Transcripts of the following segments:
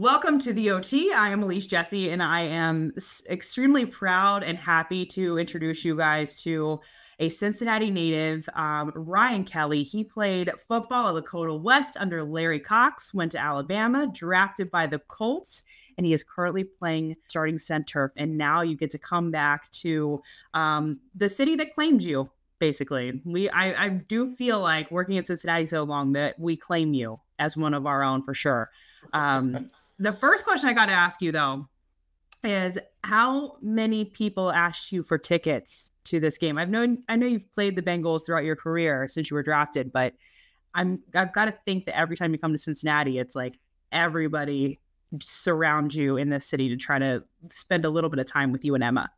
Welcome to the OT. I am Elise Jesse, and I am extremely proud and happy to introduce you guys to a Cincinnati native, um, Ryan Kelly. He played football at Lakota West under Larry Cox, went to Alabama, drafted by the Colts, and he is currently playing starting center. And now you get to come back to um, the city that claimed you. Basically, we I, I do feel like working in Cincinnati so long that we claim you as one of our own for sure. Um, the first question I got to ask you though is how many people asked you for tickets to this game? I've known I know you've played the Bengals throughout your career since you were drafted, but I'm I've got to think that every time you come to Cincinnati, it's like everybody surrounds you in this city to try to spend a little bit of time with you and Emma.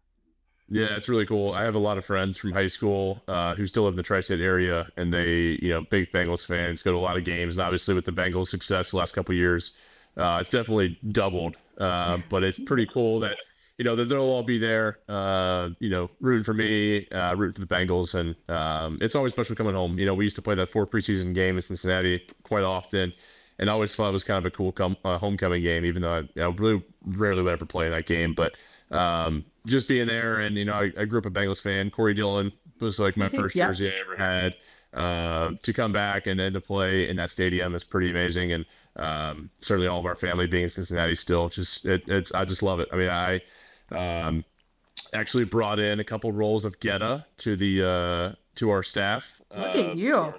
Yeah, it's really cool. I have a lot of friends from high school uh, who still live in the tri-state area, and they, you know, big Bengals fans, go to a lot of games. And obviously, with the Bengals' success the last couple years, uh, it's definitely doubled, uh, but it's pretty cool that you know that they'll all be there. Uh, you know, rooting for me, uh, rooting for the Bengals, and um, it's always special coming home. You know, we used to play that four preseason game in Cincinnati quite often, and I always thought it was kind of a cool com- uh, homecoming game, even though I, I, really rarely would ever play in that game. But um, just being there, and you know, I, I, grew up a Bengals fan. Corey Dillon was like my first yeah. jersey I ever had. Uh, to come back and then to play in that stadium is pretty amazing, and um, certainly all of our family being in Cincinnati still. Just it, it's I just love it. I mean, I um, actually brought in a couple rolls of Goetta to the uh, to our staff. Look uh, at you.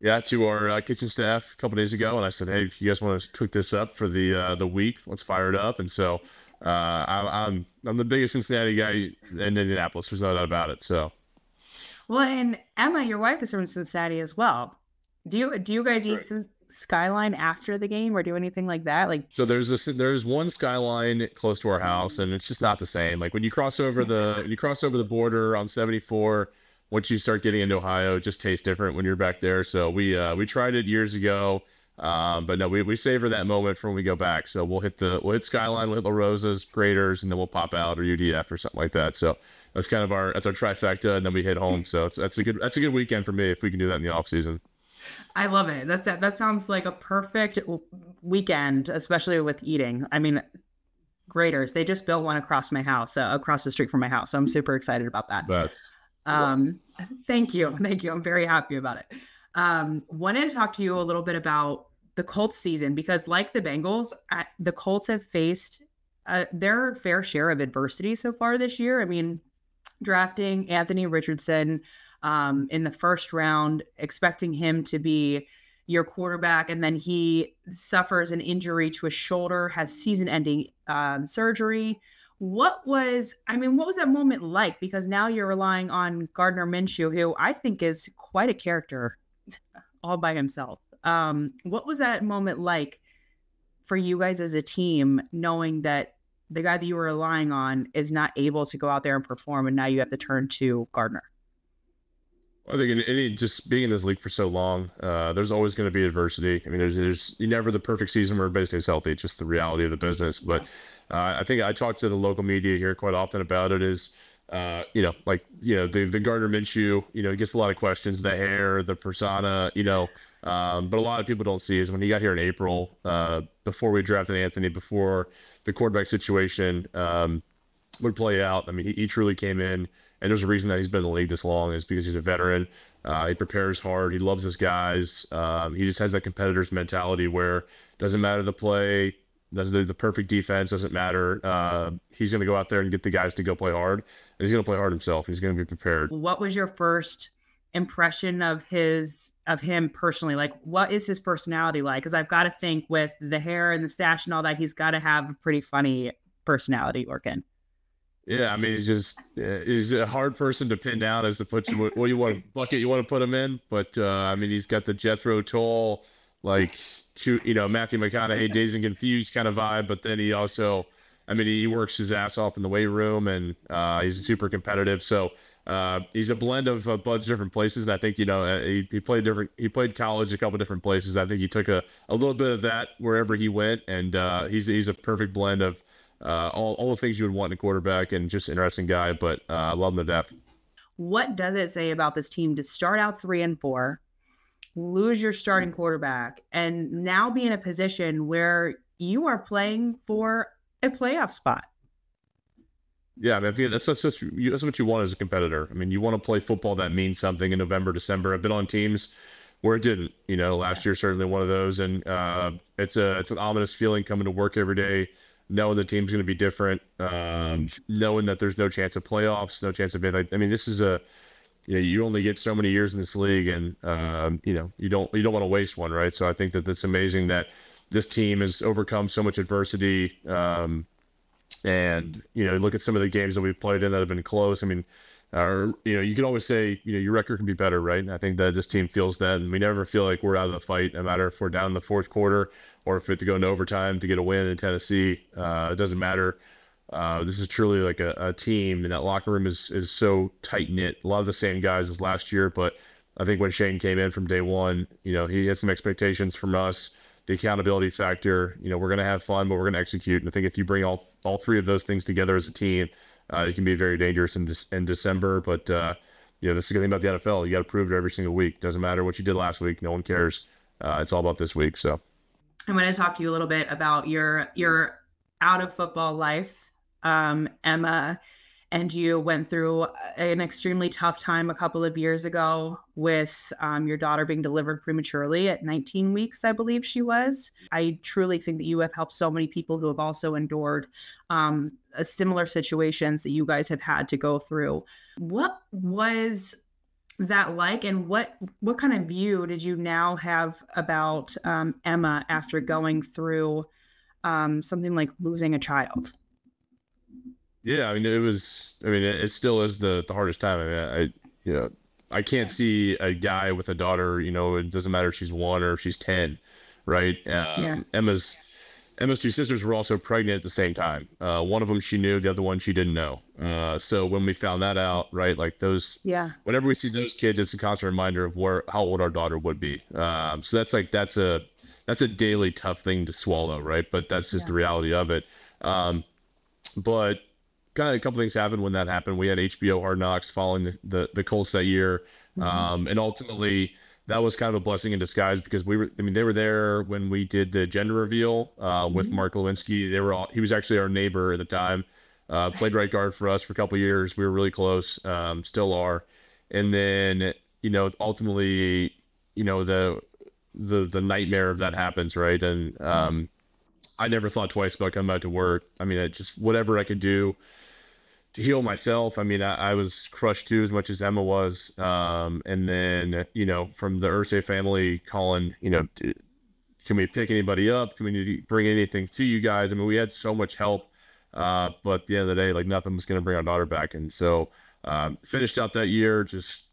Yeah, to our uh, kitchen staff a couple days ago, and I said, "Hey, if you guys want to cook this up for the uh, the week, let's fire it up." And so uh, I, I'm I'm the biggest Cincinnati guy in Indianapolis. There's no doubt about it. So. Well, and Emma, your wife is from Cincinnati as well. Do you do you guys eat skyline after the game or do anything like that? Like so there's this there's one skyline close to our house and it's just not the same. Like when you cross over the when you cross over the border on 74, once you start getting into Ohio, it just tastes different when you're back there. So we uh we tried it years ago. Um, but no, we, we savor that moment for when we go back. So we'll hit the we'll hit Skyline, we'll hit La Rosa's, Graeter's, and then we'll pop out or UDF or something like that. So that's kind of our that's our trifecta, and then we hit home. So that's a good that's a good weekend for me if we can do that in the off season. I love it. That's that That sounds like a perfect weekend, especially with eating. I mean, Graeter's. They just built one across my house, uh, across the street from my house. So I'm super excited about that. That's um, thank you, thank you. I'm very happy about it. Um, wanted to talk to you a little bit about the Colts season because, like the Bengals, the Colts have faced uh, their fair share of adversity so far this year. I mean, drafting Anthony Richardson um, in the first round, expecting him to be your quarterback, and then he suffers an injury to his shoulder, has season-ending um, surgery. What was, I mean, what was that moment like? Because now you're relying on Gardner Minshew, who I think is quite a character all by himself. Um, what was that moment like for you guys as a team, knowing that the guy that you were relying on is not able to go out there and perform, and now you have to turn to Gardner? I think in any just being in this league for so long, uh, there's always going to be adversity. I mean, there's there's never the perfect season where everybody stays healthy. It's just the reality of the business. But uh, I think I talk to the local media here quite often about it. Is uh, you know, like you know, the the Gardner Minshew, you know, he gets a lot of questions. The hair, the persona, you know, um, but a lot of people don't see is when he got here in April, uh, before we drafted Anthony, before the quarterback situation um, would play out. I mean, he, he truly came in and there's a reason that he's been in the league this long is because he's a veteran. Uh, he prepares hard. He loves his guys. Um, he just has that competitor's mentality where doesn't matter the play, does the, the perfect defense doesn't matter. Uh, he's going to go out there and get the guys to go play hard. And he's going to play hard himself. He's going to be prepared. What was your first impression of his of him personally? Like, what is his personality like? Because I've got to think with the hair and the stash and all that, he's got to have a pretty funny personality working. Yeah, I mean, he's just he's a hard person to pin down as to put you what you want bucket you want to put him in. But uh, I mean, he's got the Jethro Tull, like you know Matthew McConaughey, Dazed and Confused kind of vibe. But then he also, I mean, he works his ass off in the weight room, and uh, he's super competitive. So uh, he's a blend of a bunch of different places. I think you know uh, he, he played different. He played college a couple different places. I think he took a, a little bit of that wherever he went, and uh, he's he's a perfect blend of uh, all, all the things you would want in a quarterback and just interesting guy, but uh, I love him to death. What does it say about this team to start out three and four, lose your starting quarterback, and now be in a position where you are playing for a playoff spot. Yeah, that's, that's just that's what you want as a competitor. I mean, you want to play football that means something in November, December. I've been on teams where it didn't. You know, last year certainly one of those, and uh, it's a it's an ominous feeling coming to work every day, knowing the team's going to be different, um, knowing that there's no chance of playoffs, no chance of anything. I mean, this is a you know, you only get so many years in this league, and um, you know, you don't you don't want to waste one, right? So I think that it's amazing that this team has overcome so much adversity. Um, and you know, look at some of the games that we've played in that have been close. I mean, or you know, you can always say you know your record can be better, right? And I think that this team feels that, and we never feel like we're out of the fight, no matter if we're down in the fourth quarter or if we have to go into overtime to get a win in Tennessee. Uh, it doesn't matter. Uh, this is truly like a, a, team, and that locker room is is so tight knit. A lot of the same guys as last year, but I think when Shane came in from day one, you know, he had some expectations from us the accountability factor. You know, we're going to have fun, but we're going to execute. And I think if you bring all all three of those things together as a team, uh, it can be very dangerous in, in December. But uh, you know, this is the thing about the NFL. You got to prove it every single week. Doesn't matter what you did last week. No one cares. Uh, it's all about this week. So I'm going to talk to you a little bit about your your out of football life, um, Emma and you went through an extremely tough time a couple of years ago with um, your daughter being delivered prematurely at 19 weeks, I believe she was. I truly think that you have helped so many people who have also endured um, similar situations that you guys have had to go through. What was that like and what what kind of view did you now have about um, emma after going through um, something like losing a child yeah, I mean, it was. I mean, it, it still is the the hardest time. I mean, I you know, I can't see a guy with a daughter. You know, it doesn't matter if she's one or if she's ten, right? Uh, yeah. Emma's Emma's two sisters were also pregnant at the same time. Uh, one of them she knew, the other one she didn't know. Uh, so when we found that out, right, like those, yeah. Whenever we see those kids, it's a constant reminder of where how old our daughter would be. Um, so that's like that's a that's a daily tough thing to swallow, right? But that's just yeah. the reality of it. Um, but kind of a couple things happened when that happened. We had HBO Hard Knocks following the, the, the Colts that year. Mm-hmm. Um, and ultimately, that was kind of a blessing in disguise because we were, I mean, they were there when we did the gender reveal uh, with mm-hmm. Mark Glowinski. They were all, he was actually our neighbor at the time, uh, played right guard for us for a couple years. We were really close, um, still are. And then, you know, ultimately, you know, the, the, the nightmare of that happens, right? And um, I never thought twice about coming back to work. I mean, it just whatever I could do to heal myself. I mean, I, I, was crushed too, as much as Emma was. Um, and then, you know, from the Irsay family calling, you know, can we pick anybody up? Can we bring anything to you guys? I mean, we had so much help, uh, but at the end of the day, like nothing was going to bring our daughter back. And so, um, finished out that year, just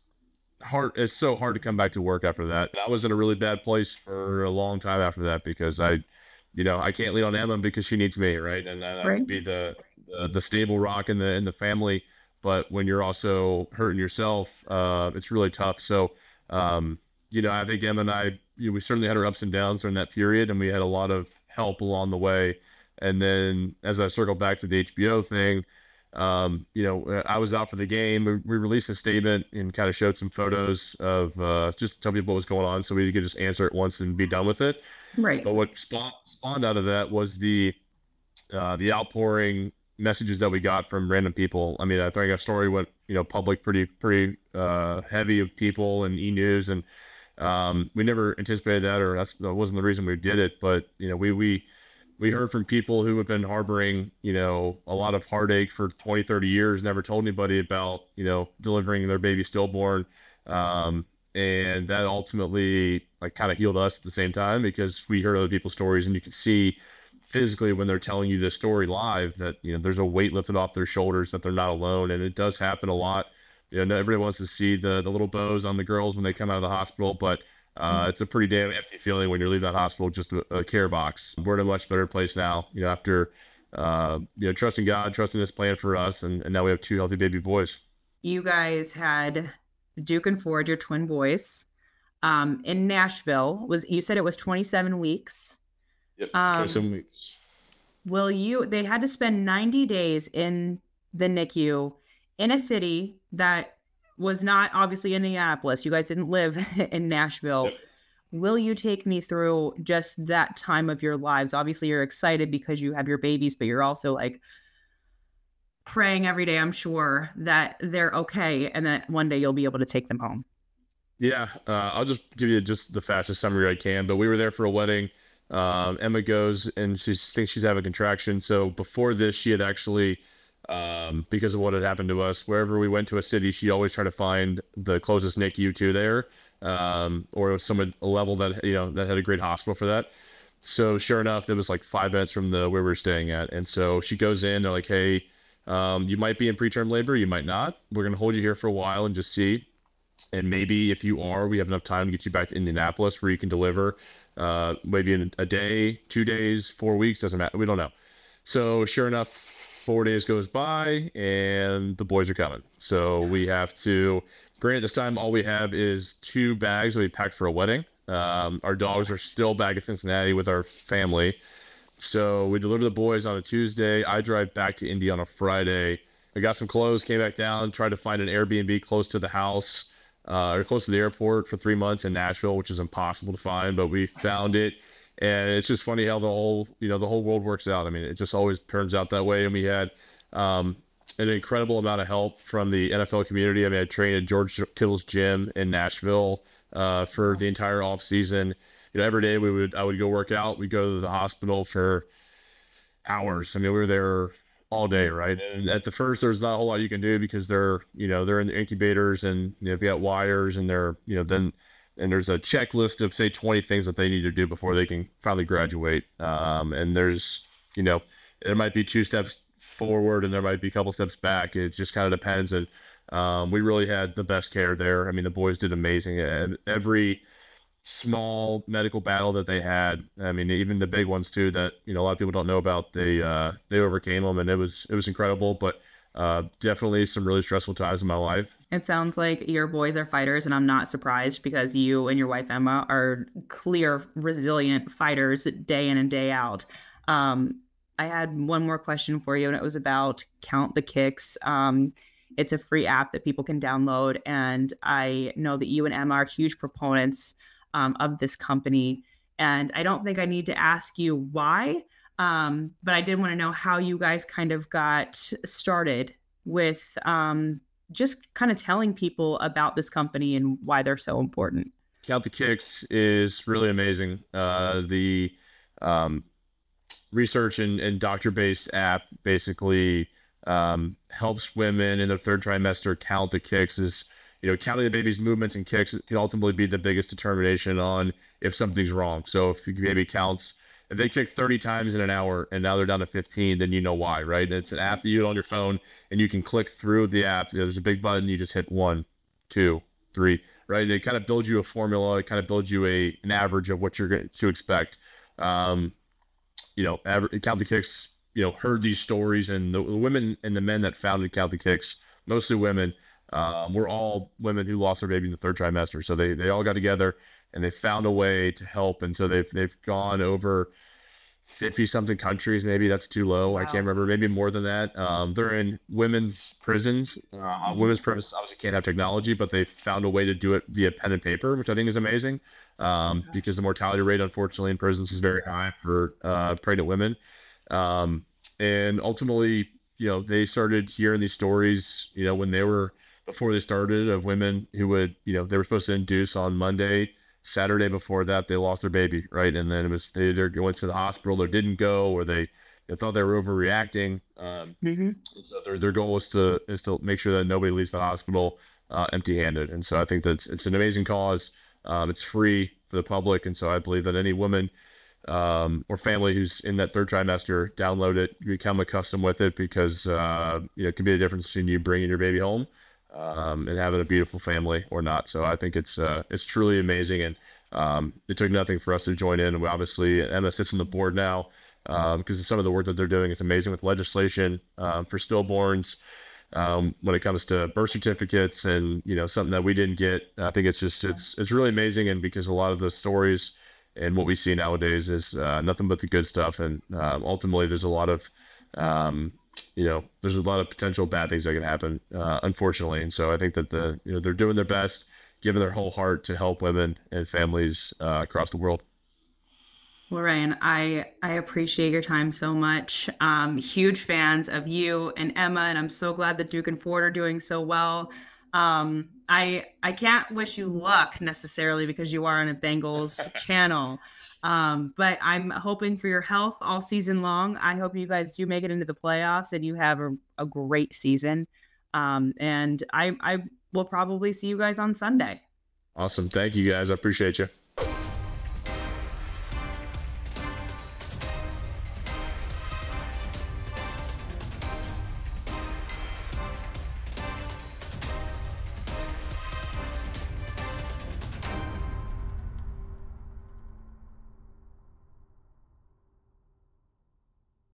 hard. It's so hard to come back to work after that. I was in a really bad place for a long time after that because I, you know, I can't lean on Emma because she needs me, right? And that right. would be the the, the stable rock in the in the family. But when you're also hurting yourself, uh, it's really tough. So, um, you know, I think Emma and I, you know, we certainly had our ups and downs during that period, and we had a lot of help along the way. And then as I circle back to the HBO thing, um, you know, I was out for the game. We, we, released a statement and kind of showed some photos of uh, just to tell people what was going on so we could just answer it once and be done with it. Right. But what spawned, spawned out of that was the uh, the outpouring messages that we got from random people. I mean, I think our story went, you know, public pretty, pretty uh, heavy of people and e news, and um, we never anticipated that, or that wasn't the reason we did it. But you know, we we we heard from people who have been harboring, you know, a lot of heartache for 20, 30 years, never told anybody about, you know, delivering their baby stillborn. Um, and that ultimately like kind of healed us at the same time because we heard other people's stories and you can see physically when they're telling you this story live that you know there's a weight lifted off their shoulders that they're not alone and it does happen a lot. You know everybody wants to see the the little bows on the girls when they come out of the hospital but uh, it's a pretty damn empty feeling when you leave that hospital just a, a, care box. We're in a much better place now you know after uh, you know trusting god trusting this plan for us and, and now we have two healthy baby boys. You guys had duke and ford your twin boys. Um, in nashville was you said it was 27 weeks Yep. Um, weeks. Will you? They had to spend 90 days in the NICU in a city that was not obviously Indianapolis. You guys didn't live in Nashville. Yep. will you take me through just that time of your lives? Obviously, you're excited because you have your babies, but you're also like praying every day, I'm sure, that they're okay and that one day you'll be able to take them home. Yeah, uh, I'll just give you just the fastest summary I can. But we were there for a wedding. Um, Emma goes and she thinks she's having a contraction. So before this, she had actually, um, because of what had happened to us, wherever we went to a city, she always tried to find the closest NICU to there, um, or some a level that you know that had a great hospital for that. So sure enough, it was like five minutes from the where we were staying at, and so she goes in. They're like, "Hey, um, you might be in preterm labor, you might not. We're gonna hold you here for a while and just see." And maybe if you are, we have enough time to get you back to Indianapolis where you can deliver uh, maybe in a day, two days, four weeks, doesn't matter. We don't know. So sure enough, four days goes by and the boys are coming. So we have to, granted, this time all we have is two bags that we packed for a wedding. Um, our dogs are still back in Cincinnati with our family. So we deliver the boys on a Tuesday. I drive back to Indy on a Friday. I got some clothes, came back down, tried to find an Airbnb close to the house uh, or close to the airport for three months in Nashville, which is impossible to find, but we found it. And it's just funny how the whole, you know, the whole world works out. I mean, it just always turns out that way. And we had um, an incredible amount of help from the NFL community. I mean, I trained at George Kittle's gym in Nashville uh, for the entire off season. You know, every day we would, I would go work out. We'd go to the hospital for hours. I mean, we were there all day, right? And at the first, there's not a whole lot you can do because they're, you know, they're in the incubators and you know, they've got wires and they're, you know, then and there's a checklist of say 20 things that they need to do before they can finally graduate. Um, and there's, you know, there might be two steps forward and there might be a couple steps back. It just kind of depends. And um, we really had the best care there. I mean, the boys did amazing. And every small medical battle that they had. I mean, even the big ones too that you know a lot of people don't know about. They uh, they overcame them, and it was it was incredible. But uh, definitely some really stressful times in my life. It sounds like your boys are fighters, and I'm not surprised because you and your wife Emma are clear, resilient fighters day in and day out. Um, I had one more question for you, and it was about Count the Kicks. Um, it's a free app that people can download, and I know that you and Emma are huge proponents um, of this company. And I don't think I need to ask you why, um, but I did want to know how you guys kind of got started with um, just kind of telling people about this company and why they're so important. Count the Kicks is really amazing. Uh, the um, research and, and doctor based app basically um, helps women in their third trimester count the kicks. Is you know, counting the baby's movements and kicks can ultimately be the biggest determination on if something's wrong. So if your baby counts, if they kick 30 times in an hour and now they're down to 15, then you know why, right? It's an app that you on your phone and you can click through the app. You know, there's a big button, you just hit one, two, three, right? It kind of builds you a formula. It kind of builds you a an average of what you're going to expect. Um, you know, aver- count the kicks. You know, heard these stories and the, the women and the men that founded Count the Kicks, mostly women um, we're all women who lost their baby in the third trimester, so they they all got together and they found a way to help, and so they've they've gone over fifty something countries. Maybe that's too low. Wow. I can't remember. Maybe more than that. Um, they're in women's prisons. Uh, mm-hmm. Women's prisons obviously can't have technology, but they found a way to do it via pen and paper, which I think is amazing. Um, because the mortality rate, unfortunately, in prisons is very high for uh, pregnant women. Um, and ultimately, you know, they started hearing these stories, you know, when they were before they started of women who would, you know, they were supposed to induce on Monday. Saturday before that, they lost their baby, right? And then it was they either went to the hospital or didn't go, or they, they thought they were overreacting. Um, mm-hmm. So their, their goal is to is to make sure that nobody leaves the hospital uh, empty-handed. And so I think that it's an amazing cause. Um, it's free for the public, and so I believe that any woman um, or family who's in that third trimester, download it, become accustomed with it because uh, you know it can be the difference between you bringing your baby home um, and having a beautiful family or not. So I think it's uh, it's truly amazing, and um, it took nothing for us to join in. We obviously Emma sits on the board now because um, some of the work that they're doing is amazing with legislation um, for stillborns. Um, when it comes to birth certificates and you know something that we didn't get, I think it's just it's it's really amazing, and because a lot of the stories and what we see nowadays is uh, nothing but the good stuff, and uh, ultimately there's a lot of um, you know, there's a lot of potential bad things that can happen, uh, unfortunately. And so I think that the, you know, they're doing their best, giving their whole heart to help women and families uh, across the world. Well, Ryan, I I appreciate your time so much. Um, huge fans of you and Emma, and I'm so glad that Duke and Ford are doing so well. Um, I I can't wish you luck necessarily because you are on a Bengals channel. Um, but I'm hoping for your health all season long. I hope you guys do make it into the playoffs and you have a, a great season. Um, and I I will probably see you guys on Sunday. Awesome. Thank you guys. I appreciate you.